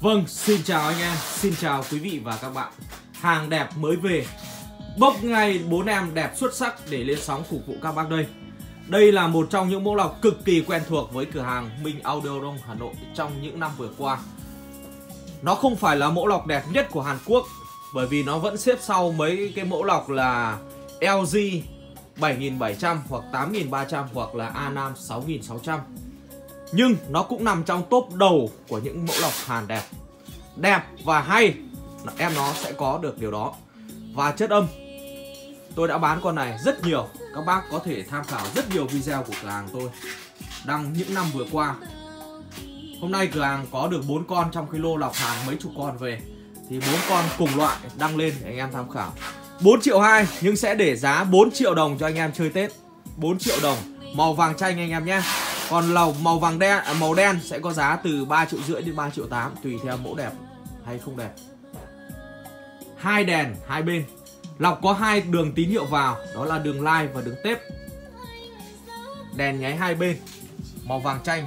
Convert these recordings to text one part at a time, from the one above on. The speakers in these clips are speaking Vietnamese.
Vâng, xin chào anh em, xin chào quý vị và các bạn. Hàng đẹp mới về. Bốc ngay bốn em đẹp xuất sắc để lên sóng phục vụ các bác đây. Đây là một trong những mẫu lọc cực kỳ quen thuộc với cửa hàng Minh Audio Dome Hà Nội trong những năm vừa qua. Nó không phải là mẫu lọc đẹp nhất của Hàn Quốc Bởi vì nó vẫn xếp sau mấy cái mẫu lọc là LG 7700 hoặc 8300 hoặc là A Nam 6600 nhưng nó cũng nằm trong top đầu của những mẫu lọc hàn đẹp. Đẹp và hay, Em nó sẽ có được điều đó. Và chất âm. Tôi đã bán con này rất nhiều. Các bác có thể tham khảo rất nhiều video của cửa hàng tôi. Đăng những năm vừa qua. Hôm nay cửa hàng có được 4 con trong cái lô lọc hàn mấy chục con về. Thì bốn con cùng loại đăng lên để anh em tham khảo. 4 triệu 2 nhưng sẽ để giá 4 triệu đồng cho anh em chơi Tết. 4 triệu đồng, Màu vàng chanh anh em nhé còn lầu màu vàng đen à, màu đen sẽ có giá từ 3 triệu rưỡi đến 3 triệu 8 tùy theo mẫu đẹp hay không đẹp. Hai đèn hai bên. Lọc có hai đường tín hiệu vào, đó là đường line và đường tép. Đèn nháy hai bên. Màu vàng chanh.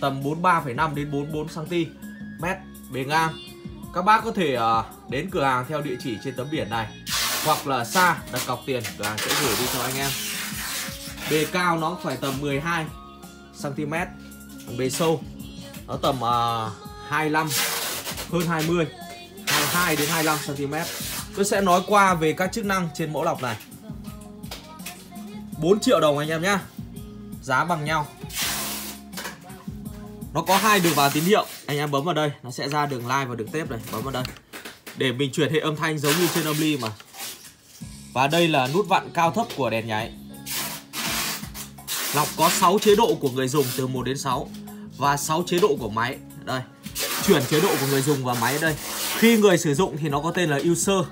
Tầm 43,5 đến 44 cm mét bề ngang. Các bác có thể uh, đến cửa hàng theo địa chỉ trên tấm biển này hoặc là xa đặt cọc tiền cửa hàng sẽ gửi đi cho anh em bề cao nó phải tầm 12 cm bề sâu nó tầm à, uh, 25 hơn 20 22 đến 25 cm tôi sẽ nói qua về các chức năng trên mẫu lọc này. 4 triệu đồng anh em nhé giá bằng nhau. Nó có hai đường vào tín hiệu. Anh em bấm vào đây nó sẽ ra đường line và đường tép này. Bấm vào đây. Để mình chuyển hệ âm thanh giống như trên âm ly mà. Và đây là nút vặn cao thấp của đèn nháy. Lọc có 6 chế độ của người dùng từ 1 đến 6 Và 6 chế độ của máy. Đây Chuyển chế độ của người dùng và máy ở đây. Khi người sử dụng thì nó có tên là user.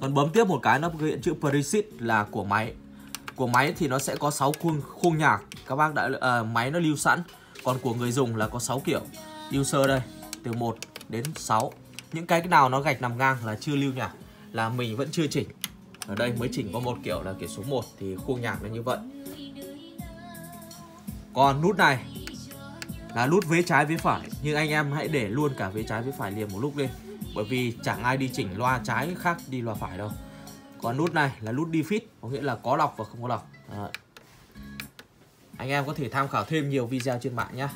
Còn bấm tiếp một cái nó hiện chữ preset là của máy. Của máy thì nó sẽ có 6 khung, khung nhạc. Các bác đã à, máy nó lưu sẵn. Còn của người dùng là có 6 kiểu. User đây Từ 1 đến 6 Những cái nào nó gạch nằm ngang là chưa lưu nhạc Là mình vẫn chưa chỉnh. Ở đây mới chỉnh có một kiểu là kiểu số 1 Thì khung nhạc nó như vậy còn nút này là nút vế trái vế phải. Nhưng anh em hãy để luôn cả vế trái vế phải liền một lúc đi. Bởi vì chẳng ai đi chỉnh loa trái khác đi loa phải đâu. Còn nút này là nút đi fit, Có nghĩa là có lọc và không có lọc. À. Anh em có thể tham khảo thêm nhiều video trên mạng nhé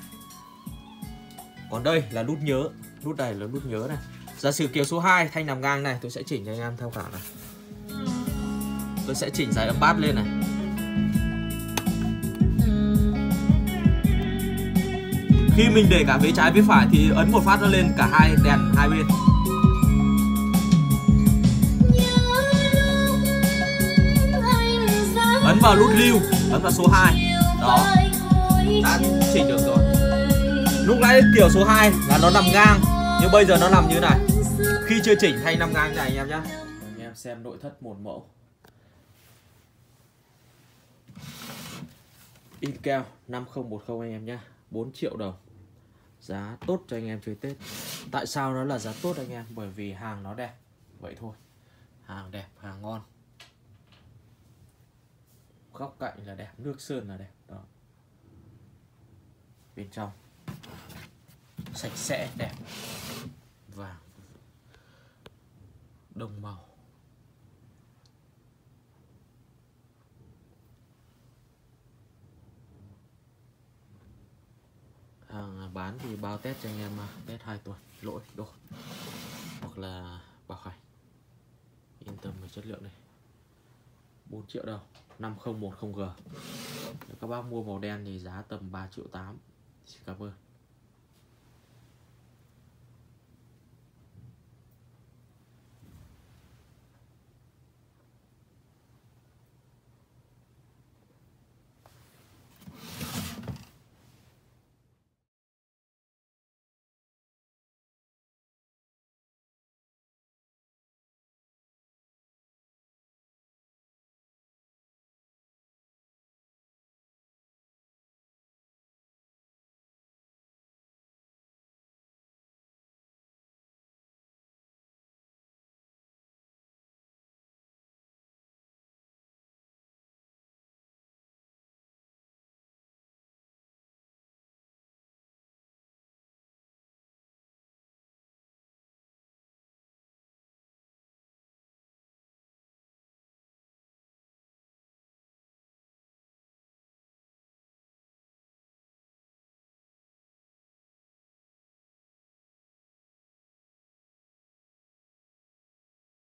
Còn đây là nút nhớ. Nút này là nút nhớ này. Giả sử kiểu số 2 thanh nằm ngang này, Tôi sẽ chỉnh cho anh em tham khảo này. Tôi sẽ chỉnh giải âm bass lên này. Khi mình để cả vế trái vế phải thì ấn một phát nó lên, cả hai đèn hai bên. Ấn vào nút lưu, ấn vào số 2 đó. Đã chỉnh được rồi. Lúc nãy kiểu số 2 là nó nằm ngang, nhưng bây giờ nó nằm như này. Khi chưa chỉnh thay nằm ngang này anh em nhé anh em xem nội thất một mẫu. Intel 5010 anh em nhé 4 triệu đồng giá tốt cho anh em chơi Tết. Tại sao nó là giá tốt anh em? Bởi vì hàng nó đẹp. Vậy thôi. Hàng đẹp, hàng ngon. Góc cạnh là đẹp, nước sơn là đẹp. Đó. Bên trong. Sạch sẽ, đẹp. Và đồng màu. Hàng bán thì bao test cho anh em à, test 2 tuần, lỗi đồ hoặc là bảo hành yên tâm về chất lượng này. 4 triệu đồng 5010G các bác mua màu đen thì giá tầm 3 triệu 8 Xin cảm ơn.